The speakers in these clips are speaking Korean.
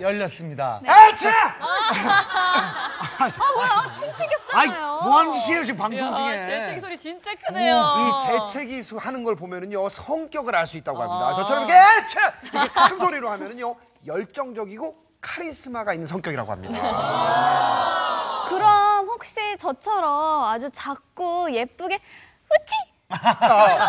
열렸습니다. 아차! 아 뭐야 침 아이, 튀겼잖아요. 뭐 하는 짓이에요, 지금 방송 야, 중에. 재채기 소리 진짜 크네요. 이 재채기 수 하는 걸 보면은요 성격을 알 수 있다고 합니다. 저처럼 이렇게 아차! 이렇게 큰 소리로 하면은요 열정적이고 카리스마가 있는 성격이라고 합니다. 그럼 혹시 저처럼 아주 작고 예쁘게 사람들은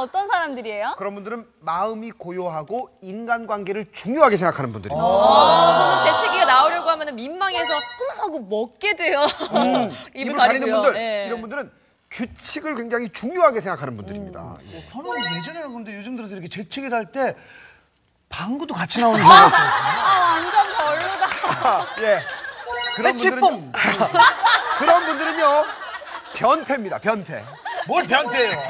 어떤 사람들이에요? 그런 분들은 마음이 고요하고 인간관계를 중요하게 생각하는 분들입니다. 어, 저는 재채기가 나오려고 하면 민망해서 흠 하고 먹게 돼요. 입을 가리는 분들 예. 이런 분들은 규칙을 굉장히 중요하게 생각하는 분들입니다. 예. 저는 예전에는 근데 요즘 들어서 이렇게 재채기를 할 때 방구도 같이 나오는 경우가 있거든요. 아 완전 별로다. 예. 그런 분들은! 그런 분들은요 변태입니다. 변태. 뭘 변태예요?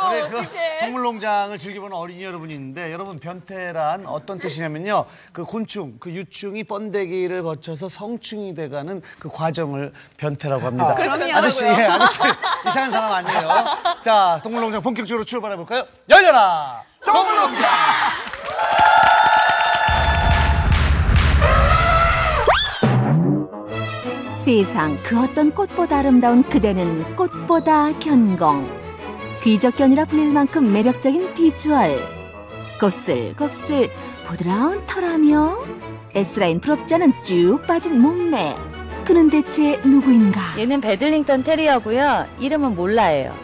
어, 우리 그. 동물농장을 즐겨보는 어린이 여러분이 있는데 여러분 변태란 어떤 뜻이냐면요 그 곤충 그 유충이 번데기를 거쳐서 성충이 돼가는 그 과정을 변태라고 합니다. 그래서 아저씨? 예, 아저씨 이상한 사람 아니에요. 자 동물농장 본격적으로 출발해 볼까요? 열려라 동물농장. 세상 그 어떤 꽃보다 아름다운 그대는 꽃보다 견공. 귀족견이라 불릴 만큼 매력적인 비주얼. 곱슬곱슬 부드러운 털하며 S라인 부럽지 않은 쭉 빠진 몸매. 그는 대체 누구인가? 얘는 베들링턴 테리어고요. 이름은 몰라예요.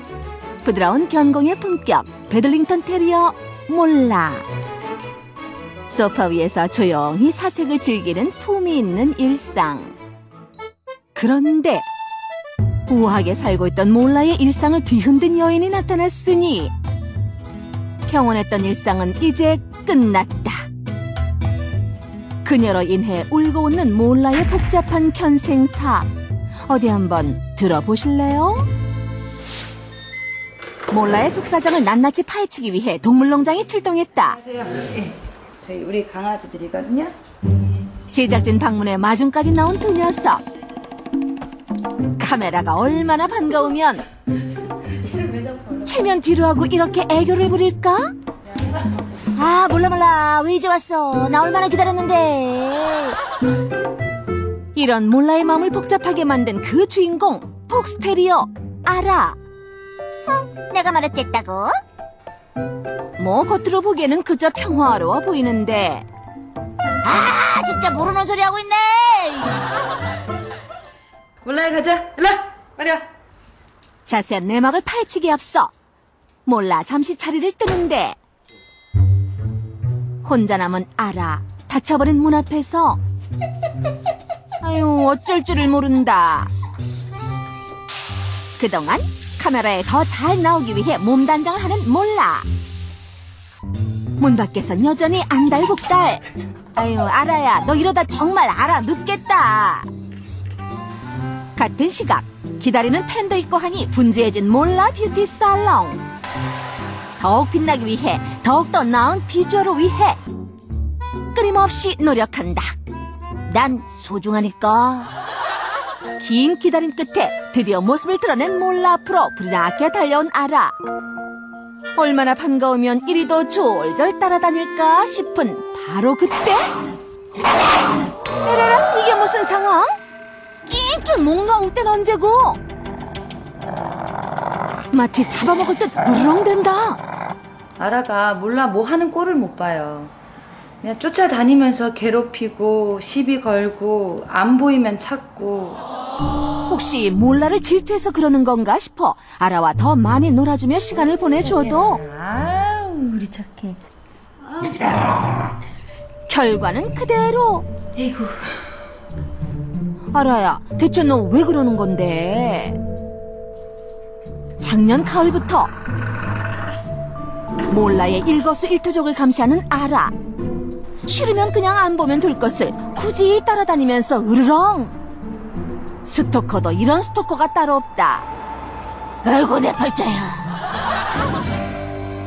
부드러운 견공의 품격 베들링턴 테리어 몰라 소파 위에서 조용히 사색을 즐기는 품위 있는 일상 그런데 우아하게 살고 있던 몰라의 일상을 뒤흔든 여인이 나타났으니 평온했던 일상은 이제 끝났다 그녀로 인해 울고 웃는 몰라의 복잡한 견생사 어디 한번 들어보실래요? 몰라의 속사정을 낱낱이 파헤치기 위해 동물농장에 출동했다. 예. 저희 우리 강아지들이거든요. 제작진 방문에 마중까지 나온 두 녀석. 카메라가 얼마나 반가우면 체면 뒤로 하고 이렇게 애교를 부릴까? 아 몰라 몰라. 왜 이제 왔어. 나 얼마나 기다렸는데. 이런 몰라의 마음을 복잡하게 만든 그 주인공 폭스테리어 아라. 내가 말했댔다고? 뭐 겉으로 보기에는 그저 평화로워 보이는데. 아 진짜 모르는 소리 하고 있네 몰라요 가자. 일로 와. 빨리 와. 자세한 내막을 파헤치기 앞서 몰라 잠시 자리를 뜨는데 혼자 남은 아라 닫혀버린 문 앞에서 아유 어쩔 줄을 모른다 그동안 카메라에 더 잘 나오기 위해 몸단장을 하는 몰라 문 밖에선 여전히 안달복달 아유 아라야 너 이러다 정말 알아 눕겠다 같은 시각. 기다리는 팬도 있고 하니 분주해진 몰라 뷰티 살롱. 더욱 빛나기 위해 더욱더 나은 비주얼을 위해 끊임없이 노력한다. 난 소중하니까. 긴 기다림 끝에 드디어 모습을 드러낸 몰라 앞으로 부리나게 달려온 아라. 얼마나 반가우면 이리도 졸졸 따라다닐까 싶은 바로 그때? 에라라 이게 무슨 상황? 낑낑 목 나올 땐 언제고? 마치 잡아먹을 듯 물렁댄다. 아라가 몰라 뭐 하는 꼴을 못 봐요. 그냥 쫓아다니면서 괴롭히고 시비 걸고 안 보이면 찾고 혹시 몰라를 질투해서 그러는 건가 싶어 아라와 더 많이 놀아주며 시간을 보내줘도 아우 우리 착해 결과는 그대로. 에이구 아라야, 대체 너 왜 그러는 건데? 작년 가을부터 몰라의 일거수일투족을 감시하는 아라. 싫으면 그냥 안 보면 될 것을 굳이 따라다니면서 으르렁. 스토커도 이런 스토커가 따로 없다. 아이고 내 팔자야.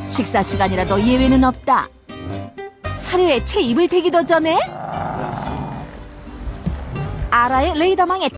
식사 시간이라도 예외는 없다. 사료에 채 입을 대기도 전에 아라의 레이더망에